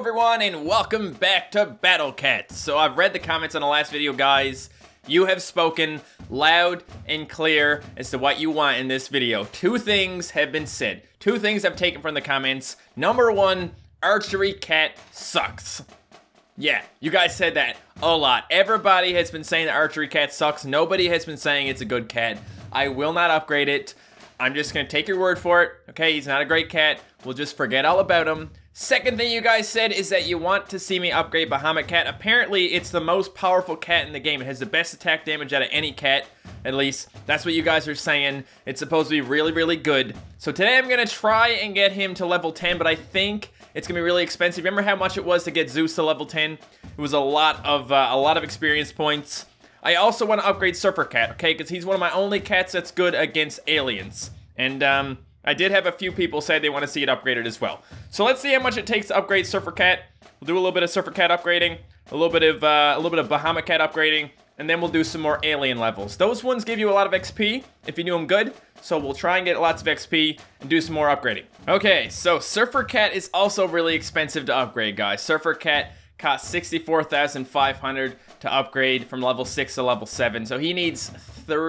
everyone, and welcome back to Battle Cats. So I've read the comments on the last video, guys. You have spoken loud and clear as to what you want in this video. Two things have been said. Two things I've taken from the comments. Number one, archery cat sucks. Yeah, you guys said that a lot. Everybody has been saying the archery cat sucks. Nobody has been saying it's a good cat. I will not upgrade it. I'm just gonna take your word for it. Okay, he's not a great cat. We'll just forget all about him. Second thing you guys said is that you want to see me upgrade Bahamut Cat. Apparently, it's the most powerful cat in the game. It has the best attack damage out of any cat, at least. That's what you guys are saying. It's supposed to be really, really good. So today I'm going to try and get him to level 10, but I think it's going to be really expensive. Remember how much it was to get Zeus to level 10? It was a lot of, uh, a lot of experience points. I also want to upgrade Surfer Cat, okay? Because he's one of my only cats that's good against aliens. And, um... I did have a few people say they want to see it upgraded as well. So let's see how much it takes to upgrade Surfer Cat. We'll do a little bit of Surfer Cat upgrading, a little bit of uh, a little bit of Bahamut Cat upgrading, and then we'll do some more alien levels. Those ones give you a lot of XP if you do them good. So we'll try and get lots of XP and do some more upgrading. Okay, so Surfer Cat is also really expensive to upgrade, guys. Surfer Cat costs 64,500 to upgrade from level 6 to level 7. So he needs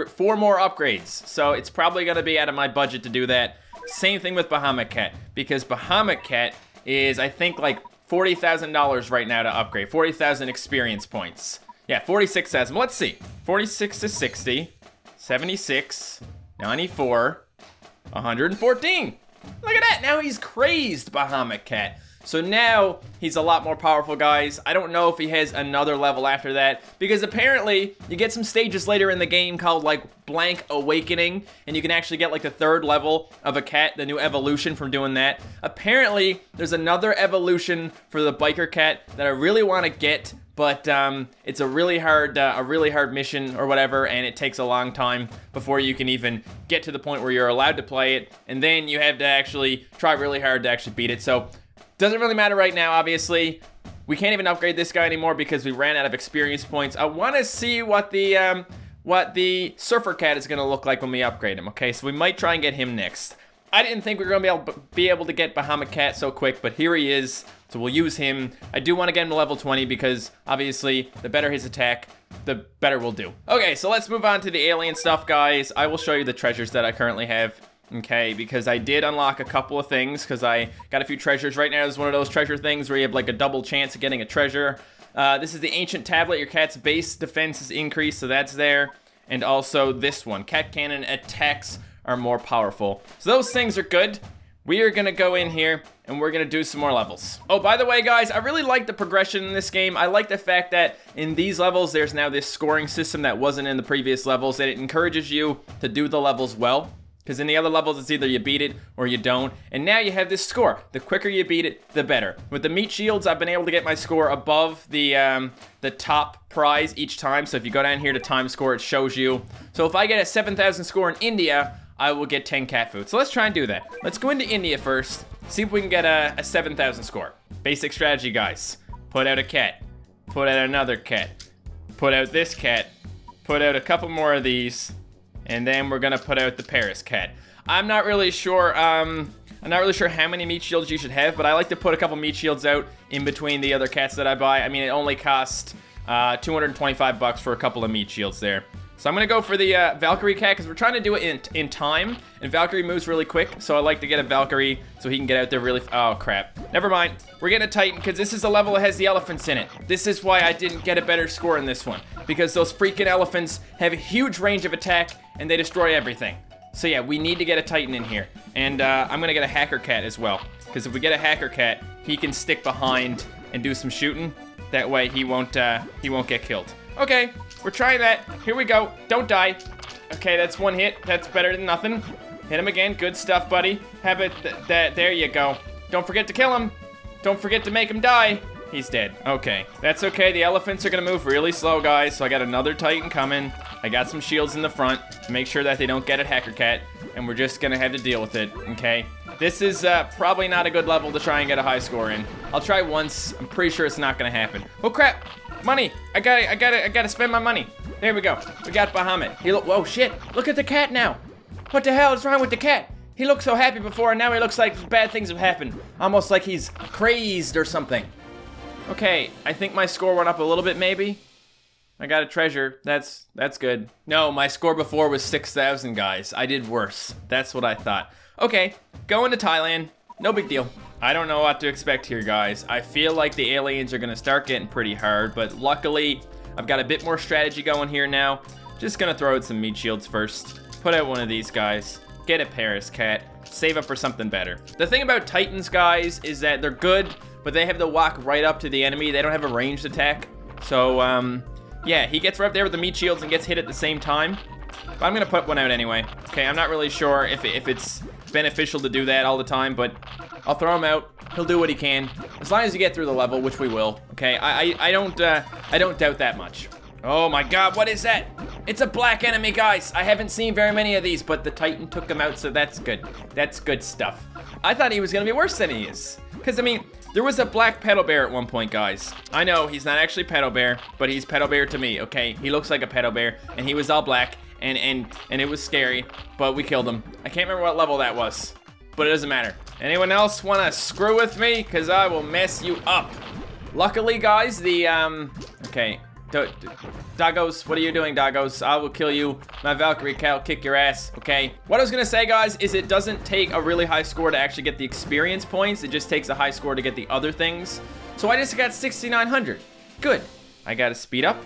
four more upgrades. So it's probably going to be out of my budget to do that. Same thing with Bahamut Cat, because Bahamut Cat is, I think, like $40,000 right now to upgrade. 40,000 experience points. Yeah, 46,000. Let's see. 46 to 60, 76, 94, 114. Look at that. Now he's crazed, Bahamut Cat. So now he's a lot more powerful, guys. I don't know if he has another level after that because apparently you get some stages later in the game called like Blank Awakening and you can actually get like the third level of a cat, the new evolution from doing that. Apparently there's another evolution for the biker cat that I really want to get but um, it's a really hard uh, a really hard mission or whatever and it takes a long time before you can even get to the point where you're allowed to play it and then you have to actually try really hard to actually beat it so doesn't really matter right now, obviously. We can't even upgrade this guy anymore because we ran out of experience points. I want to see what the um, what the Surfer Cat is going to look like when we upgrade him, okay? So we might try and get him next. I didn't think we were going to be able, be able to get Bahamut Cat so quick, but here he is. So we'll use him. I do want to get him to level 20 because, obviously, the better his attack, the better we'll do. Okay, so let's move on to the alien stuff, guys. I will show you the treasures that I currently have okay? Because I did unlock a couple of things because I got a few treasures. Right now, is one of those treasure things where you have like a double chance of getting a treasure. Uh, this is the Ancient Tablet. Your cat's base defense is increased, so that's there. And also this one. Cat Cannon attacks are more powerful. So those things are good. We are gonna go in here and we're gonna do some more levels. Oh, by the way, guys, I really like the progression in this game. I like the fact that in these levels, there's now this scoring system that wasn't in the previous levels, and it encourages you to do the levels well. Because in the other levels, it's either you beat it or you don't. And now you have this score. The quicker you beat it, the better. With the meat shields, I've been able to get my score above the um, the top prize each time. So if you go down here to time score, it shows you. So if I get a 7,000 score in India, I will get 10 cat food. So let's try and do that. Let's go into India first. See if we can get a, a 7,000 score. Basic strategy, guys. Put out a cat. Put out another cat. Put out this cat. Put out a couple more of these and then we're gonna put out the Paris cat. I'm not really sure, um, I'm not really sure how many meat shields you should have, but I like to put a couple meat shields out in between the other cats that I buy. I mean, it only costs uh, 225 bucks for a couple of meat shields there. So I'm gonna go for the uh, Valkyrie cat because we're trying to do it in, in time, and Valkyrie moves really quick, so I like to get a Valkyrie so he can get out there really. oh crap! Never mind. We're getting a Titan because this is a level that has the elephants in it. This is why I didn't get a better score in this one because those freaking elephants have a huge range of attack and they destroy everything. So yeah, we need to get a Titan in here, and uh, I'm gonna get a Hacker Cat as well because if we get a Hacker Cat, he can stick behind and do some shooting. That way he won't uh, he won't get killed. Okay, we're trying that. Here we go. Don't die. Okay, that's one hit. That's better than nothing. Hit him again. Good stuff, buddy. Have it. Th th there you go. Don't forget to kill him. Don't forget to make him die. He's dead. Okay. That's okay. The elephants are going to move really slow, guys. So I got another Titan coming. I got some shields in the front make sure that they don't get at Hacker Cat. And we're just going to have to deal with it, okay? This is uh, probably not a good level to try and get a high score in. I'll try once. I'm pretty sure it's not going to happen. Oh, crap. Money! I gotta, I gotta, I gotta spend my money. There we go. We got Bahamut. He look, whoa, shit. Look at the cat now. What the hell is wrong with the cat? He looked so happy before, and now he looks like bad things have happened. Almost like he's crazed or something. Okay, I think my score went up a little bit, maybe. I got a treasure. That's that's good. No, my score before was 6,000, guys. I did worse. That's what I thought. Okay, going to Thailand. No big deal. I don't know what to expect here, guys. I feel like the aliens are gonna start getting pretty hard, but luckily, I've got a bit more strategy going here now. Just gonna throw out some meat shields first. Put out one of these guys. Get a Paris cat. Save up for something better. The thing about Titans, guys, is that they're good, but they have to walk right up to the enemy. They don't have a ranged attack. So, um, yeah, he gets right up there with the meat shields and gets hit at the same time. But I'm gonna put one out anyway. Okay, I'm not really sure if, if it's beneficial to do that all the time, but I'll throw him out. He'll do what he can, as long as you get through the level, which we will. Okay, I I, I don't uh, I don't doubt that much. Oh my God, what is that? It's a black enemy, guys. I haven't seen very many of these, but the Titan took him out, so that's good. That's good stuff. I thought he was gonna be worse than he is, because I mean. There was a black pedo bear at one point, guys. I know, he's not actually pedo bear, but he's pedo bear to me, okay? He looks like a pedo bear, and he was all black, and, and, and it was scary, but we killed him. I can't remember what level that was but it doesn't matter. Anyone else want to screw with me? Because I will mess you up. Luckily, guys, the, um, okay. Dagos, what are you doing, Dagos? I will kill you. My Valkyrie Cal kick your ass, okay? What I was gonna say, guys, is it doesn't take a really high score to actually get the experience points. It just takes a high score to get the other things. So I just got 6,900. Good. I got a speed up.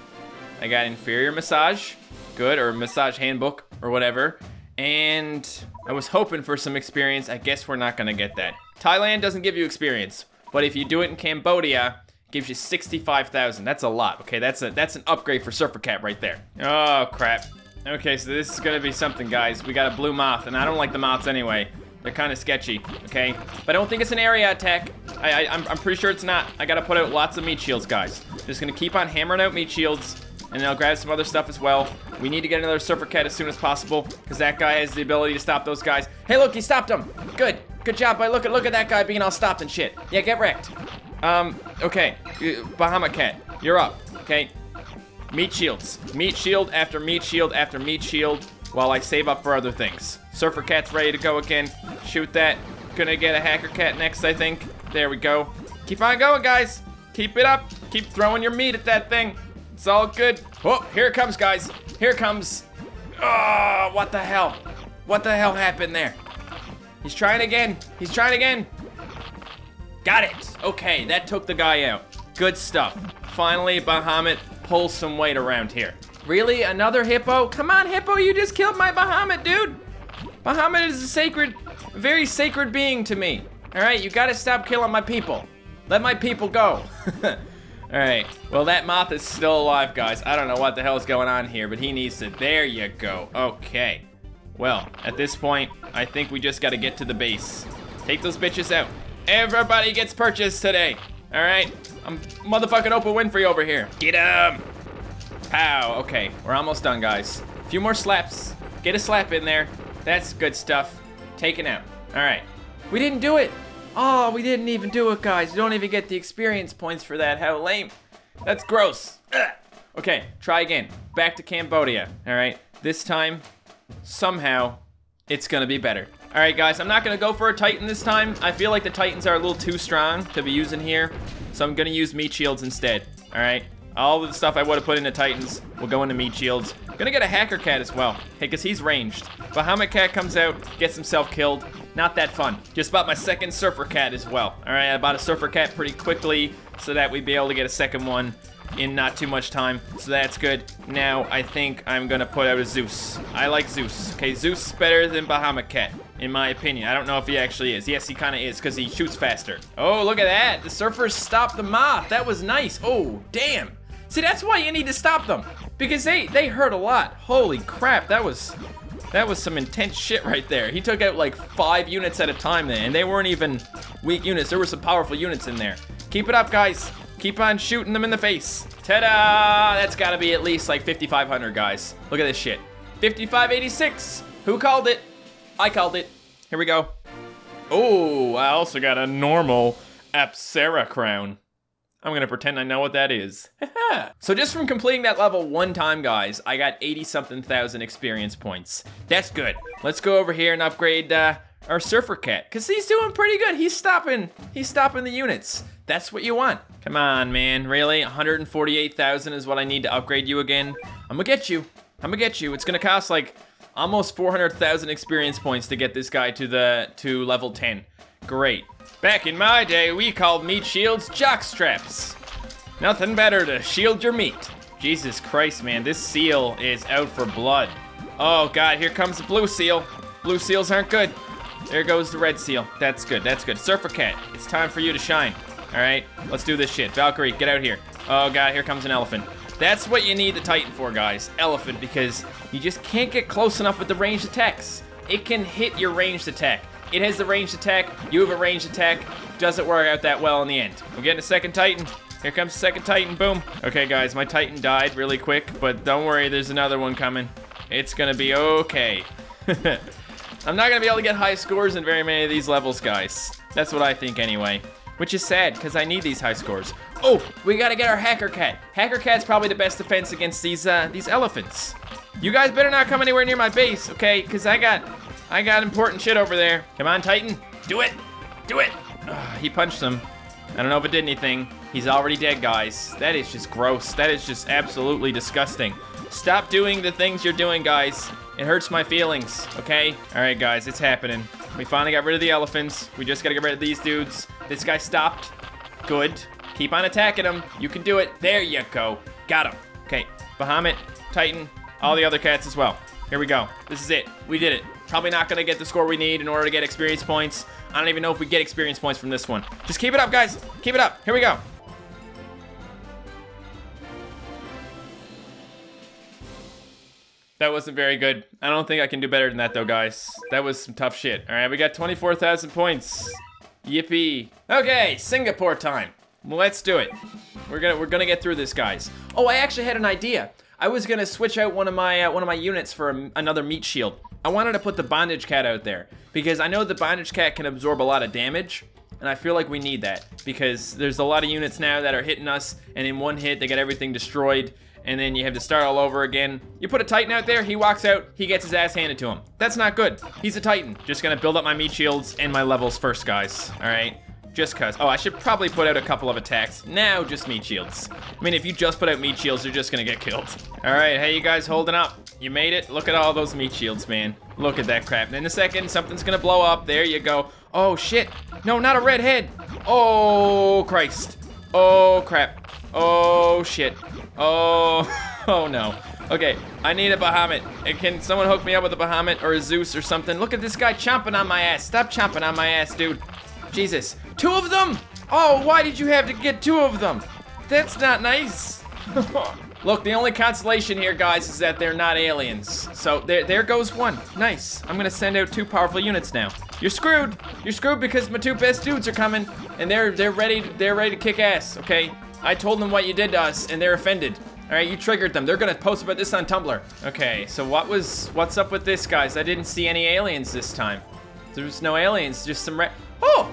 I got inferior massage. Good, or massage handbook, or whatever. And I was hoping for some experience. I guess we're not gonna get that. Thailand doesn't give you experience, but if you do it in Cambodia, gives you 65,000. That's a lot. Okay, that's a that's an upgrade for Surfer Cat right there. Oh crap. Okay, so this is gonna be something, guys. We got a blue moth, and I don't like the moths anyway. They're kind of sketchy, okay? But I don't think it's an area attack. I, I, I'm, I'm pretty sure it's not. I gotta put out lots of meat shields, guys. Just gonna keep on hammering out meat shields and then I'll grab some other stuff as well. We need to get another Surfer Cat as soon as possible, because that guy has the ability to stop those guys. Hey, look, he stopped him. Good. Good job, but look at look at that guy being all stopped and shit. Yeah, get wrecked. Um, okay. Bahamut Cat, you're up, okay? Meat shields. Meat shield after meat shield after meat shield while I save up for other things. Surfer Cat's ready to go again. Shoot that. Gonna get a Hacker Cat next, I think. There we go. Keep on going, guys. Keep it up. Keep throwing your meat at that thing. It's all good. Oh, here it comes, guys. Here it comes. Oh, what the hell? What the hell happened there? He's trying again. He's trying again. Got it. Okay, that took the guy out. Good stuff. Finally, Bahamut pulls some weight around here. Really? Another hippo? Come on, hippo, you just killed my Bahamut, dude. Bahamut is a sacred, very sacred being to me. All right, you gotta stop killing my people. Let my people go. Alright, well that moth is still alive, guys. I don't know what the hell is going on here, but he needs to... There you go. Okay. Well, at this point, I think we just gotta get to the base. Take those bitches out. Everybody gets purchased today. Alright? I'm motherfucking Oprah Winfrey over here. Get him! Pow. Okay, we're almost done, guys. A few more slaps. Get a slap in there. That's good stuff. Taken out. Alright. We didn't do it! Oh, we didn't even do it, guys. You don't even get the experience points for that. How lame. That's gross. Ugh. Okay, try again. Back to Cambodia, all right? This time, somehow, it's gonna be better. All right, guys, I'm not gonna go for a Titan this time. I feel like the Titans are a little too strong to be using here, so I'm gonna use meat shields instead, all right? All the stuff I would have put into Titans will go into meat shields. Gonna get a Hacker Cat as well, hey, because he's ranged. Bahamut Cat comes out, gets himself killed. Not that fun. Just bought my second Surfer Cat as well. All right, I bought a Surfer Cat pretty quickly so that we'd be able to get a second one in not too much time, so that's good. Now, I think I'm gonna put out a Zeus. I like Zeus. Okay, Zeus is better than Bahamut Cat, in my opinion. I don't know if he actually is. Yes, he kinda is, because he shoots faster. Oh, look at that. The surfers stopped the moth. That was nice. Oh, damn. See, that's why you need to stop them. Because they, they hurt a lot. Holy crap, that was that was some intense shit right there. He took out like five units at a time then, and they weren't even weak units. There were some powerful units in there. Keep it up, guys. Keep on shooting them in the face. Ta-da! That's gotta be at least like 5,500, guys. Look at this shit. 5586. Who called it? I called it. Here we go. Oh, I also got a normal Apsara crown. I'm gonna pretend I know what that is. so just from completing that level one time, guys, I got 80 something thousand experience points. That's good. Let's go over here and upgrade uh, our Surfer Cat, cause he's doing pretty good. He's stopping, he's stopping the units. That's what you want. Come on, man, really? 148,000 is what I need to upgrade you again? I'm gonna get you. I'm gonna get you. It's gonna cost like almost 400,000 experience points to get this guy to the to level 10. Great. Back in my day, we called meat shields jock straps. Nothing better to shield your meat. Jesus Christ, man, this seal is out for blood. Oh God, here comes the blue seal. Blue seals aren't good. There goes the red seal. That's good, that's good. Surfer Cat, it's time for you to shine. All right, let's do this shit. Valkyrie, get out here. Oh God, here comes an elephant. That's what you need the Titan for, guys. Elephant, because you just can't get close enough with the ranged attacks. It can hit your ranged attack. It has the ranged attack. You have a ranged attack. Doesn't work out that well in the end. We're getting a second Titan. Here comes the second Titan. Boom. Okay, guys, my Titan died really quick, but don't worry, there's another one coming. It's gonna be okay. I'm not gonna be able to get high scores in very many of these levels, guys. That's what I think anyway. Which is sad, because I need these high scores. Oh, we gotta get our Hacker Cat. Hacker Cat's probably the best defense against these, uh, these elephants. You guys better not come anywhere near my base, okay? Because I got I got important shit over there. Come on, Titan. Do it. Do it. Ugh, he punched him. I don't know if it did anything. He's already dead, guys. That is just gross. That is just absolutely disgusting. Stop doing the things you're doing, guys. It hurts my feelings, okay? All right, guys, it's happening. We finally got rid of the elephants. We just gotta get rid of these dudes. This guy stopped. Good. Keep on attacking him. You can do it. There you go. Got him. Okay, Bahamut, Titan, all the other cats as well. Here we go. This is it. We did it. Probably not going to get the score we need in order to get experience points. I don't even know if we get experience points from this one. Just keep it up, guys. Keep it up. Here we go. That wasn't very good. I don't think I can do better than that, though, guys. That was some tough shit. All right, we got 24,000 points. Yippee. Okay, Singapore time. Let's do it. We're gonna we're gonna get through this, guys. Oh, I actually had an idea. I was gonna switch out one of my uh, one of my units for a, another meat shield. I wanted to put the bondage cat out there because I know the bondage cat can absorb a lot of damage and I feel like we need that because there's a lot of units now that are hitting us and in one hit they get everything destroyed and then you have to start all over again. You put a Titan out there, he walks out, he gets his ass handed to him. That's not good. He's a Titan. Just gonna build up my meat shields and my levels first, guys. All right? Just cause. Oh, I should probably put out a couple of attacks. Now, just meat shields. I mean, if you just put out meat shields, you're just gonna get killed. All right, how you guys holding up? You made it. Look at all those meat shields, man. Look at that crap. And in a second, something's gonna blow up. There you go. Oh, shit. No, not a red head. Oh, Christ. Oh, crap. Oh, shit. Oh, oh no. Okay, I need a Bahamut. Uh, can someone hook me up with a Bahamut or a Zeus or something? Look at this guy chomping on my ass. Stop chomping on my ass, dude. Jesus. Two of them? Oh, why did you have to get two of them? That's not nice. Look, the only consolation here, guys, is that they're not aliens. So there, there goes one. Nice. I'm gonna send out two powerful units now. You're screwed. You're screwed because my two best dudes are coming, and they're they're ready. They're ready to kick ass. Okay. I told them what you did to us, and they're offended. All right, you triggered them. They're gonna post about this on Tumblr. Okay, so what was what's up with this, guys? I didn't see any aliens this time. There was no aliens, just some re- Oh,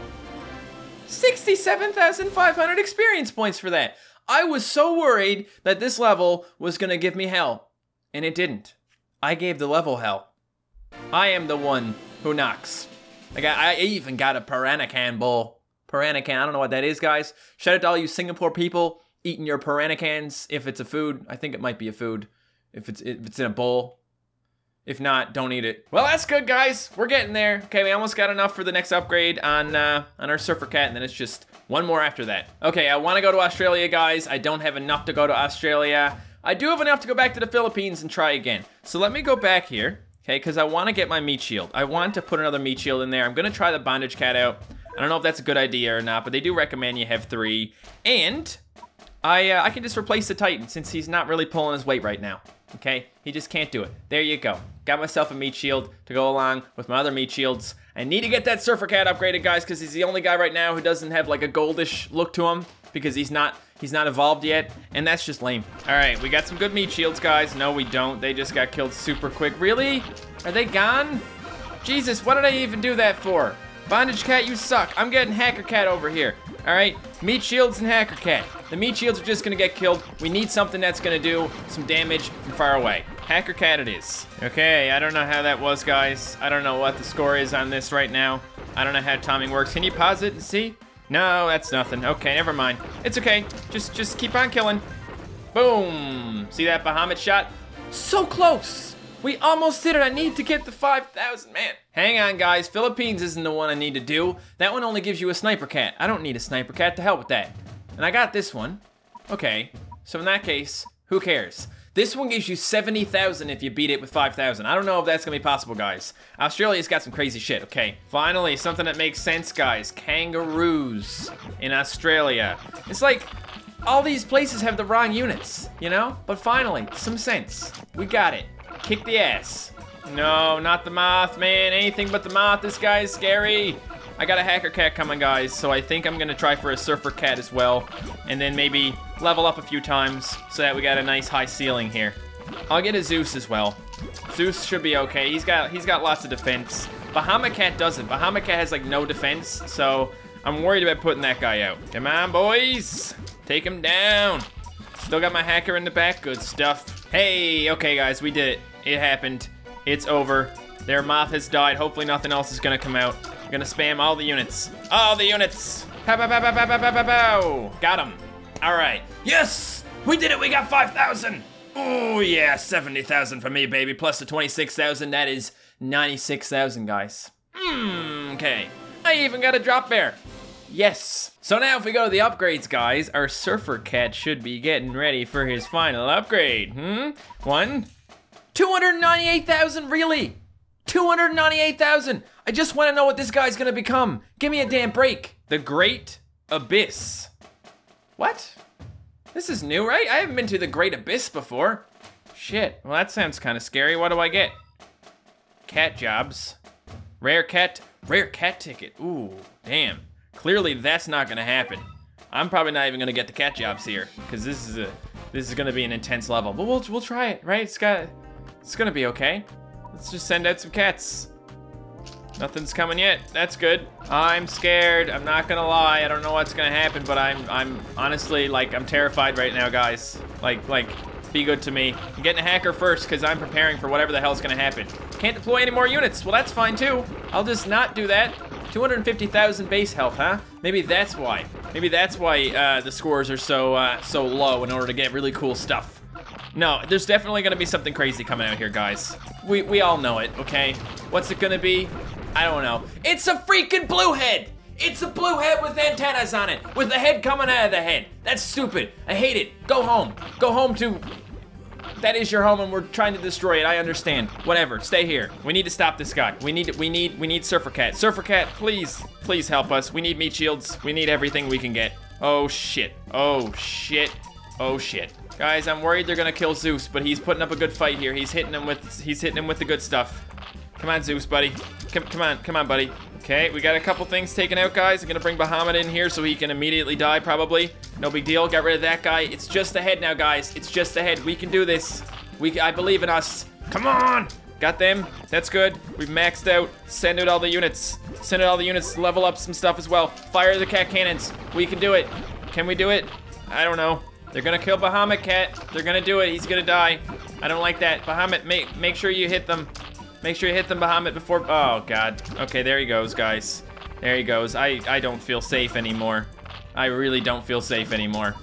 67,500 experience points for that. I was so worried that this level was gonna give me hell, and it didn't. I gave the level hell. I am the one who knocks. I I even got a Peranakan bowl. Peranakan, I don't know what that is, guys. Shout out to all you Singapore people eating your Peranakans. If it's a food, I think it might be a food. If it's if it's in a bowl, if not, don't eat it. Well, that's good, guys. We're getting there. Okay, we almost got enough for the next upgrade on uh, on our Surfer Cat, and then it's just one more after that. Okay, I want to go to Australia, guys. I don't have enough to go to Australia. I do have enough to go back to the Philippines and try again. So let me go back here, okay, because I want to get my meat shield. I want to put another meat shield in there. I'm going to try the bondage cat out. I don't know if that's a good idea or not, but they do recommend you have three. And I, uh, I can just replace the Titan since he's not really pulling his weight right now. Okay, he just can't do it. There you go. Got myself a meat shield to go along with my other meat shields. I need to get that Surfer Cat upgraded, guys, because he's the only guy right now who doesn't have like a goldish look to him because he's not he's not evolved yet, and that's just lame. All right, we got some good meat shields, guys. No, we don't. They just got killed super quick. Really? Are they gone? Jesus, what did I even do that for? Bondage Cat, you suck. I'm getting Hacker Cat over here. All right, meat shields and hacker cat. The meat shields are just gonna get killed. We need something that's gonna do some damage from far away. Hacker cat it is. Okay, I don't know how that was, guys. I don't know what the score is on this right now. I don't know how timing works. Can you pause it and see? No, that's nothing. Okay, never mind. It's okay. Just, just keep on killing. Boom. See that Bahamut shot? So close. We almost did it. I need to get the 5,000, man. Hang on, guys. Philippines isn't the one I need to do. That one only gives you a sniper cat. I don't need a sniper cat to help with that. And I got this one. Okay. So in that case, who cares? This one gives you 70,000 if you beat it with 5,000. I don't know if that's gonna be possible, guys. Australia's got some crazy shit, okay. Finally, something that makes sense, guys. Kangaroos in Australia. It's like, all these places have the wrong units, you know? But finally, some sense. We got it. Kick the ass. No, not the moth, man. Anything but the moth. This guy is scary. I got a hacker cat coming, guys, so I think I'm gonna try for a surfer cat as well. And then maybe level up a few times so that we got a nice high ceiling here. I'll get a Zeus as well. Zeus should be okay. He's got he's got lots of defense. Bahamut Cat doesn't. Bahamut Cat has like no defense, so I'm worried about putting that guy out. Come on, boys. Take him down. Still got my hacker in the back. Good stuff. Hey, okay, guys, we did it. It happened. It's over. Their moth has died. Hopefully nothing else is gonna come out. I'm gonna spam all the units. All the units. Pow, pow, pow, pow, pow, pow, pow, pow. Got him. All right. Yes! We did it. We got 5,000. Oh, yeah. 70,000 for me, baby. Plus the 26,000. That is 96,000, guys. Hmm, okay. I even got a drop bear. Yes. So now if we go to the upgrades, guys, our Surfer Cat should be getting ready for his final upgrade. Hmm? One. 298,000, really? 298,000. I just want to know what this guy's going to become. Give me a damn break. The Great Abyss. What? This is new, right? I haven't been to the Great Abyss before. Shit. Well, that sounds kind of scary. What do I get? Cat jobs. Rare cat. Rare cat ticket. Ooh, damn. Clearly, that's not gonna happen. I'm probably not even gonna get the cat jobs here because this is a this is gonna be an intense level. But we'll we'll try it, right? It's got it's gonna be okay. Let's just send out some cats. Nothing's coming yet. That's good. I'm scared. I'm not gonna lie. I don't know what's gonna happen, but I'm I'm honestly like I'm terrified right now, guys. Like like be good to me. I'm getting a hacker first because I'm preparing for whatever the hell's gonna happen. Can't deploy any more units. Well, that's fine too. I'll just not do that. 250,000 base health, huh? Maybe that's why. Maybe that's why uh, the scores are so uh, so low in order to get really cool stuff. No, there's definitely gonna be something crazy coming out here, guys. We, we all know it, okay? What's it gonna be? I don't know. It's a freaking blue head! It's a blue head with antennas on it, with the head coming out of the head. That's stupid. I hate it. Go home. Go home to that is your home and we're trying to destroy it. I understand. Whatever. Stay here. We need to stop this guy. We need we need we need Surfer Cat. Surfer Cat, please, please help us. We need meat shields. We need everything we can get. Oh shit. Oh shit. Oh shit. Guys, I'm worried they're gonna kill Zeus, but he's putting up a good fight here. He's hitting him with he's hitting him with the good stuff. Come on, Zeus, buddy. Come come on, come on, buddy. Okay, we got a couple things taken out, guys. I'm gonna bring Bahamut in here so he can immediately die, probably. No big deal, got rid of that guy. It's just the head now, guys. It's just the head. We can do this. We, I believe in us. Come on! Got them. That's good. We've maxed out. Send out all the units. Send out all the units. Level up some stuff as well. Fire the cat cannons. We can do it. Can we do it? I don't know. They're gonna kill Bahamut Cat. They're gonna do it. He's gonna die. I don't like that. Bahamut, make, make sure you hit them. Make sure you hit them, Bahamut, before... Oh, God. Okay, there he goes, guys. There he goes. I, I don't feel safe anymore. I really don't feel safe anymore.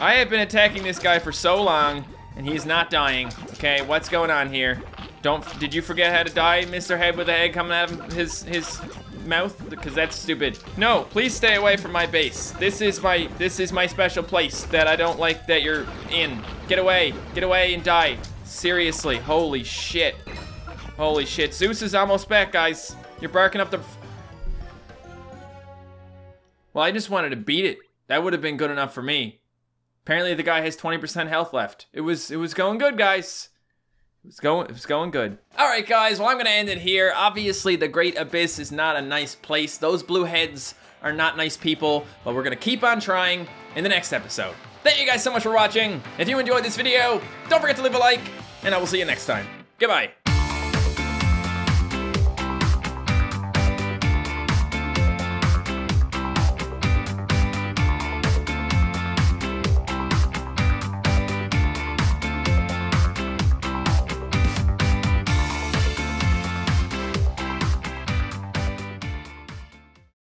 I have been attacking this guy for so long, and he's not dying. Okay, what's going on here? Don't... Did you forget how to die, Mr. Head with the egg coming out of his, his mouth? Because that's stupid. No, please stay away from my base. This is my... This is my special place that I don't like that you're in. Get away. Get away and die. Seriously. Holy shit. Holy shit. Zeus is almost back, guys. You're barking up the... Well, I just wanted to beat it. That would have been good enough for me. Apparently the guy has 20% health left. It was it was going good, guys. It was going it's going good. All right, guys. Well, I'm going to end it here. Obviously, the Great Abyss is not a nice place. Those blue heads are not nice people, but we're going to keep on trying in the next episode. Thank you guys so much for watching. If you enjoyed this video, don't forget to leave a like, and I will see you next time. Goodbye.